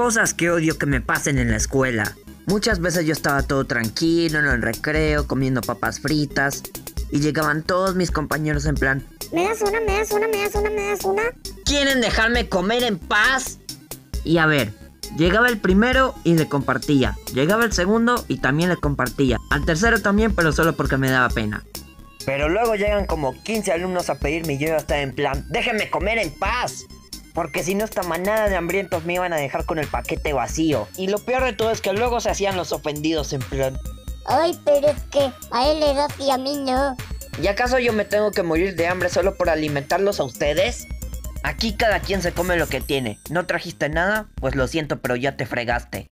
Cosas que odio que me pasen en la escuela. Muchas veces yo estaba todo tranquilo en el recreo, comiendo papas fritas, y llegaban todos mis compañeros en plan, ¿Me das una, me das una, me das una, me das una? ¿quieren dejarme comer en paz? Y a ver, llegaba el primero y le compartía, llegaba el segundo y también le compartía, al tercero también, pero solo porque me daba pena. Pero luego llegan como 15 alumnos a pedirme y yo ya estaba en plan, déjenme comer en paz. Porque si no esta manada de hambrientos me iban a dejar con el paquete vacío. Y lo peor de todo es que luego se hacían los ofendidos en plan, Ay, pero es que a él le das y a mí no. ¿y acaso yo me tengo que morir de hambre solo por alimentarlos a ustedes? Aquí cada quien se come lo que tiene. ¿No trajiste nada? Pues lo siento, pero ya te fregaste.